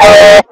Oh